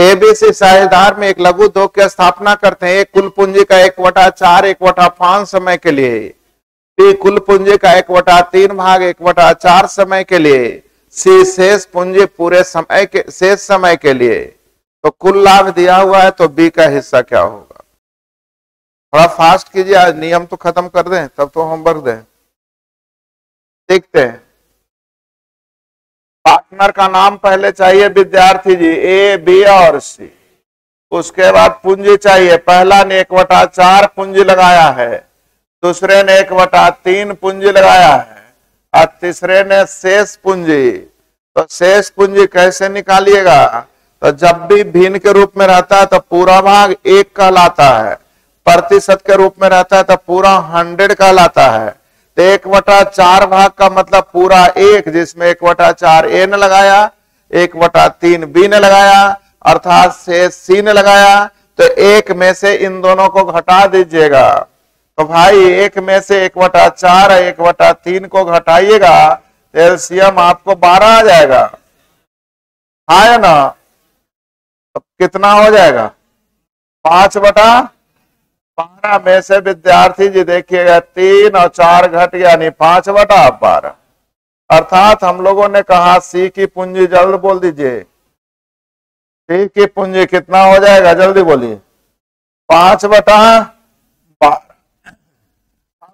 A B C साझेदार में एक लघु दो की स्थापना करते हैं, एक कुल पूंजी का एक वटा चार, एक वटा पाँच समय के लिए। बी कुल पूंजी का एक वटा तीन भाग, एक वटा चार समय के लिए। सी शेष पूंजी पूरे समय के, शेष समय के लिए। तो कुल लाभ दिया हुआ है तो बी का हिस्सा क्या होगा? थोड़ा फास्ट कीजिए, आज नियम तो खत्म कर दें, तब तो होमवर्क दें। देखते हैं। पार्टनर का नाम पहले चाहिए विद्यार्थी जी ए बी और सी उसके बाद पूंजी चाहिए। पहला ने एक वटा चार पूंजी लगाया है। दूसरे ने एक वटा तीन पूंजी लगाया है। और तीसरे ने शेष पूंजी। तो शेष पूंजी कैसे निकालिएगा? तो जब भी भिन्न के रूप में रहता है तो पूरा भाग एक कहलाता है। प्रतिशत के रूप में रहता है तो पूरा हंड्रेड कहलाता है। तो एक वटा चार भाग का मतलब पूरा एक, जिसमें एक वटा चार ए ने लगाया, एक वटा तीन बी ने लगाया, अर्थात से सी ने लगाया तो एक में से इन दोनों को घटा दीजिएगा। तो भाई, एक में से एक वटा चार, एक वटा तीन को घटाइएगा तो आपको बारह आ जाएगा। हाँ ना? तो कितना हो जाएगा? पाँच बटा बारह में से विद्यार्थी जी देखिएगा, तीन और चार घट यानी पाँच बटा बारह। अर्थात हम लोगों ने कहा, सी की पूंजी जल्द बोल दीजिए। सी की पूंजी कितना हो जाएगा, जल्दी बोलिए। पाँच बटा बारह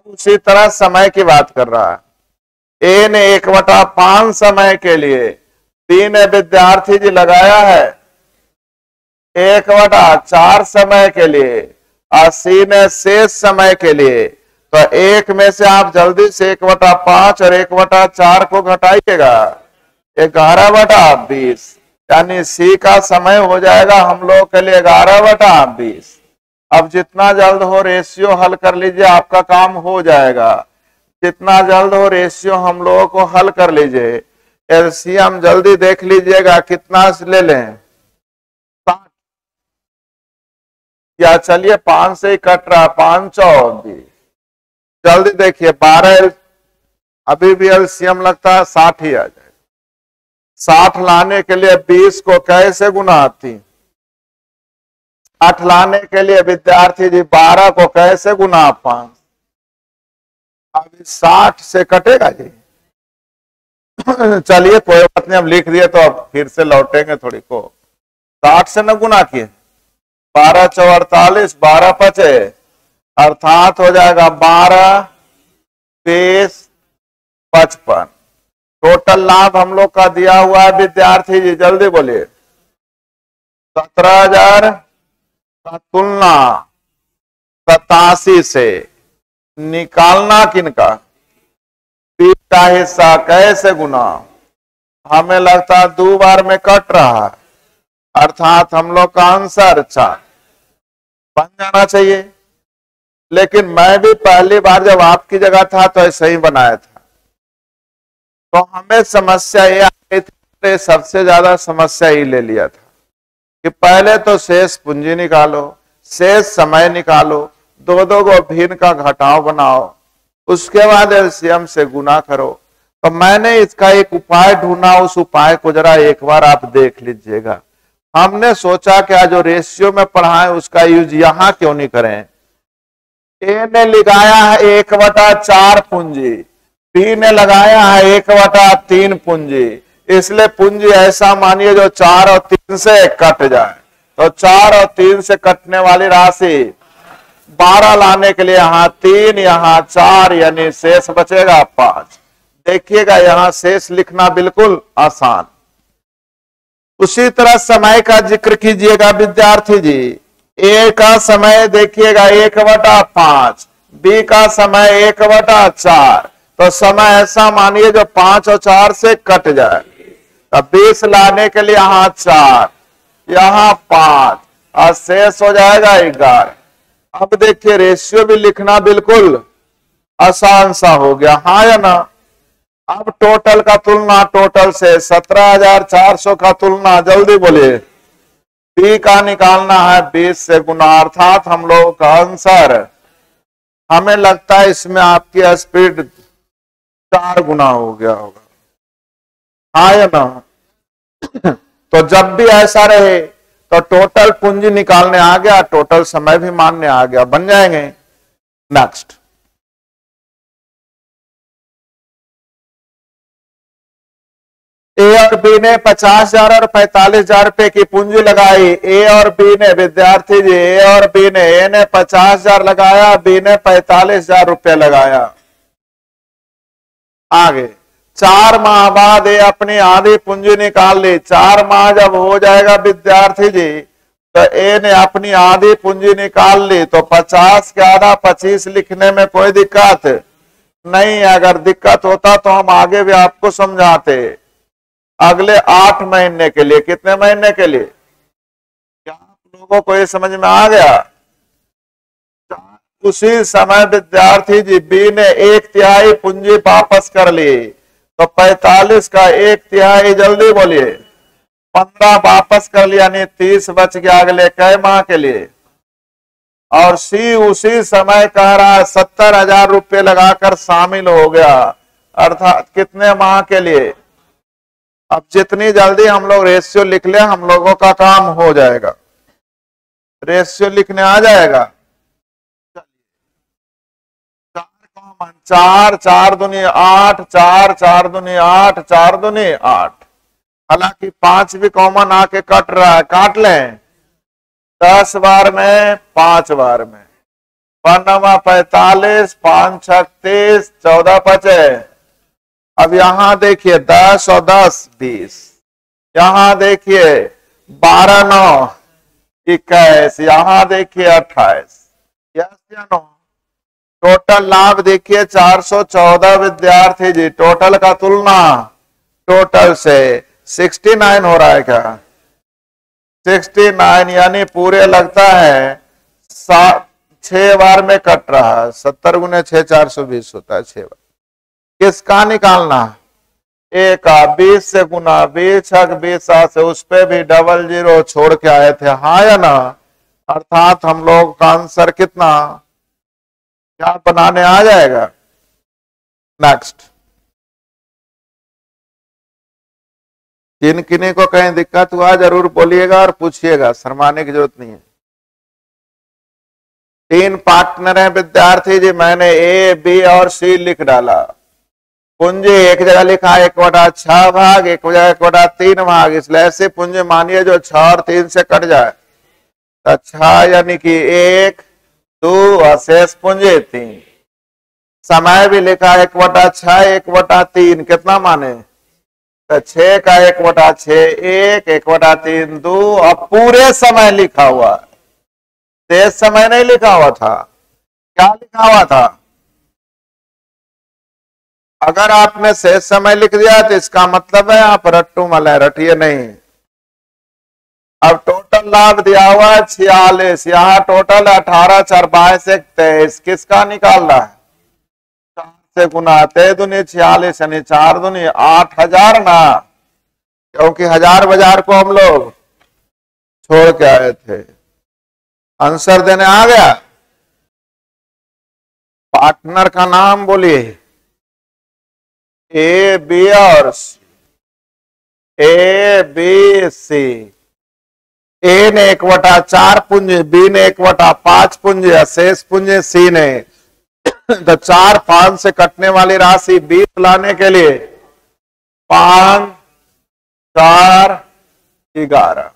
उसी तरह समय की बात कर रहा है। ए ने एक बटा पाँच समय के लिए बी ने विद्यार्थी जी लगाया है। एक बटा चार समय के लिए अस्सी ने शेष समय के लिए। तो एक में से आप जल्दी से एक बटा पाँच और एक बटा चार को घटाइएगा। ग्यारह बटा बीस, यानी सी का समय हो जाएगा हम लोग के लिए ग्यारह बटा बीस। अब जितना जल्द हो रेशियो हल कर लीजिए, आपका काम हो जाएगा। जितना जल्द हो रेशियो हम लोगों को हल कर लीजिए। एलसीएम जल्दी देख लीजिएगा, कितना ले लें। या चलिए पाँच से ही कट रहा पाँच सौ जल्दी देखिए, बारह अभी भी एलसीएम लगता है, साठ ही आ जाए। साठ लाने के लिए बीस को कैसे गुना आती आठ लाने के लिए विद्यार्थी जी बारह को कैसे गुना पाँच अभी साठ से कटेगा जी। चलिए, कोई बात नहीं हम लिख दिए तो अब फिर से लौटेंगे थोड़ी को। साठ से न गुना किए। बारह चौ अड़तालीस बारह पचे। अर्थात हो जाएगा बारह बीस पचपन। टोटल लाभ हम लोग का दिया हुआ है विद्यार्थी जी, जल्दी बोलिए। सत्रह हज़ार का तुलना सतासी से। निकालना किनका? बीस का हिस्सा कैसे गुना? हमें लगता है दो बार में कट रहा है। अर्थात हम लोग का आंसर चार बन जाना चाहिए। लेकिन मैं भी पहली बार जब आपकी जगह था तो ऐसे ही बनाया था। तो हमें समस्या ये आ गई थी सबसे ज़्यादा समस्या ही ले लिया था कि पहले तो शेष पूंजी निकालो, शेष समय निकालो दो दो गो भिन्न का घटाव बनाओ, उसके बाद एलसीएम से गुना करो। तो मैंने इसका एक उपाय ढूंढा, उस उपाय को जरा एक बार आप देख लीजिएगा। हमने सोचा कि आज जो रेशियो में पढ़ाए, उसका यूज़ यहाँ क्यों नहीं करें? ए ने लगाया है एक बटा चार पूंजी। बी ने लगाया है एक बटा तीन पूंजी। इसलिए पूंजी ऐसा मानिए जो चार और तीन से कट जाए। तो चार और तीन से कटने वाली राशि बारह लाने के लिए यहाँ तीन, यहाँ चार, यानी शेष बचेगा पाँच। देखिएगा यहाँ शेष लिखना बिल्कुल आसान। उसी तरह समय का ज़िक्र कीजिएगा, विद्यार्थी जी। ए का समय देखिएगा, एक बटा पाँच। बी का समय एक बटा चार। तो समय ऐसा मानिए जो पाँच और चार से कट जाए। तो बीस लाने के लिए यहाँ चार, यहाँ पाँच, और शेष हो जाएगा ग्यारह। अब देखिए रेशियो भी लिखना बिल्कुल आसान सा हो गया। हाँ या ना? अब टोटल का तुलना टोटल से सत्रह हज़ार चार सौ का तुलना, जल्दी बोलिए। बी का निकालना है बीस से गुना, अर्थात हम लोगों का आंसर। हमें लगता है इसमें आपकी स्पीड चार गुना हो गया होगा। हाँ या ना? तो जब भी ऐसा रहे तो टोटल पूंजी निकालने आ गया टोटल समय भी मानने आ गया। बन जाएँगे। नेक्स्ट ए और बी ने पचास हज़ार और पैतालीस हज़ार रुपए की पूंजी लगाई। ए और बी ने, विद्यार्थी जी ए और बी ने ए ने पचास हज़ार लगाया बी ने पैतालीस हज़ार रुपए लगाया। आगे, चार माह बाद ये अपनी आधी पूंजी निकाल ली। चार माह जब हो जाएगा विद्यार्थी जी तो ए ने अपनी आधी पूंजी निकाल ली। तो पचास के आधा पच्चीस लिखने में कोई दिक्कत? नहीं, अगर दिक्कत होता तो हम आगे भी आपको समझाते। अगले आठ महीने के लिए, कितने महीने के लिए? क्या आप लोगों को ये समझ में आ गया? उसी समय विद्यार्थी जी बी ने एक तिहाई पूंजी वापस कर ली? तो 45 का एक तिहाई जल्दी बोलिए। पंद्रह वापस कर लिया, यानी तीस बच गया अगले कई माह के लिए। और सी उसी समय कह रहा है, सत्तर हज़ार रुपये लगाकर शामिल हो गया। अर्थात कितने माह के लिए? अब जितनी जल्दी हम लोग रेशियो लिख ले, हम लोगों का काम हो जाएगा। रेशियो लिखने आ जाएगा। चार चार दुनी आठ, चार चार दुनी आठ, चार दुनी आठ। हालाँकि पाँच भी कॉमन आके कट रहा है, काट लें। दस बार में, पाँच बार में। पन्नवा पैतालीस, पाँच छत्तीस, चौदह पचे। अब यहाँ देखिए दस और दस बीस। यहाँ देखिए बारह, नौ, इक्कीस, यहाँ देखिए अट्ठाईस। यस या नो? टोटल लाभ देखिए 414 विद्यार्थी जी, टोटल का तुलना टोटल से 69 हो रहा है क्या? 69 यानी पूरे लगता है सात छह बार में कट रहा है, सत्तर गुने छह, चार सौ बीस होता है छह बार। किसका निकालना? ए का बीस से गुना बीस बीस से, उस पे भी डबल ज़ीरो छोड़ के आए थे। हाँ या ना? अर्थात हम लोग का आंसर कितना? क्या बनाने आ जाएगा। नेक्स्ट किन किन्हीं को कहीं दिक्कत हुआ, ज़रूर बोलिएगा और पूछिएगा, शर्माने की ज़रूरत नहीं है। तीन पार्टनर हैं, विद्यार्थी जी, मैंने ए बी और सी लिख डाला। पूंजी, एक जगह लिखा, एक बटा छह भाग, एक जगह एक बटा तीन भाग। इसलिए ऐसे पुंज मानिए जो छह और तीन से कट जाए। तो छह यानी कि एक, दो और शेष पूंजी तीन। समय भी लिखा, एक बटा छह, एक बटा तीन। कितना माने? तो छह का एक बटा छ एक एक बटा तीन, दो, और पूरे समय लिखा हुआ। शेष समय नहीं लिखा हुआ था। क्या लिखा हुआ था? अगर आपने शेष समय लिख दिया तो इसका मतलब है आप रट्टू मल है, रटिए नहीं। अब टोटल लाभ दिया हुआ है छियालीस, यहाँ टोटल अठारह, चार, बाईस, एक, तेईस। किसका निकाल रहा है? चार से गुना ते दुनी छियालीस यानी चार दुनी आठ हज़ार ना। क्योंकि हज़ार बाज़ार को हम लोग छोड़ के आए थे। आंसर देने आ गया। पार्टनर का नाम बोलिए। ए बी और सी ए बी सी ए ने एक वटा चार पुंज बी ने एक वटा पाँच पुंज शेष पुंज सी ने. तो चार पाँच से कटने वाली राशि बीस लाने के लिए पाँच चार ग्यारह.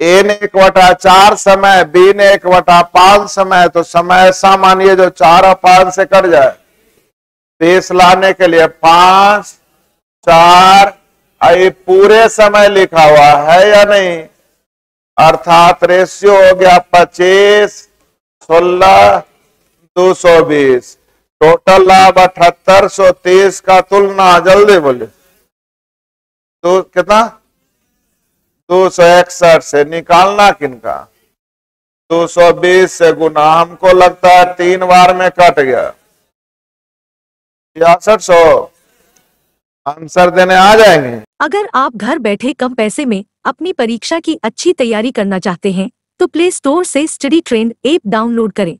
ए ने एक वटा चार समय बी ने एक वटा पाँच समय तो समय ऐसा मानिए जो चार और पाँच से कट जाए। तीस लाने के लिए पाँच, चार आई पूरे समय लिखा हुआ है या नहीं? अर्थात रेशियो हो गया पच्चीस, सोलह, दो सौ बीस। टोटल लाभ अठहत्तर, सौ तीस का तुलना, जल्दी बोले तो कितना? दो सौ इकसठ से निकालना किनका? दो सौ बीस से गुना, हमको लगता है तीन बार में कट गया। छियासठ सौ। आंसर देने आ जाएँगे। अगर आप घर बैठे कम पैसे में अपनी परीक्षा की अच्छी तैयारी करना चाहते हैं तो प्ले स्टोर से स्टडी ट्रेंड ऐप डाउनलोड करें।